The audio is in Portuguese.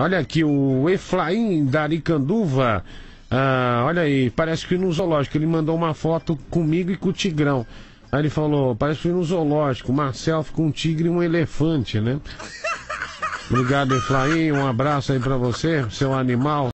Olha aqui, o Eflaim da Aricanduva. Ah, olha aí, parece que no zoológico. Ele mandou uma foto comigo e com o Tigrão. Aí ele falou, parece que no zoológico, uma selfie com um tigre e um elefante, né? Obrigado, Eflaim. Um abraço aí pra você, seu animal.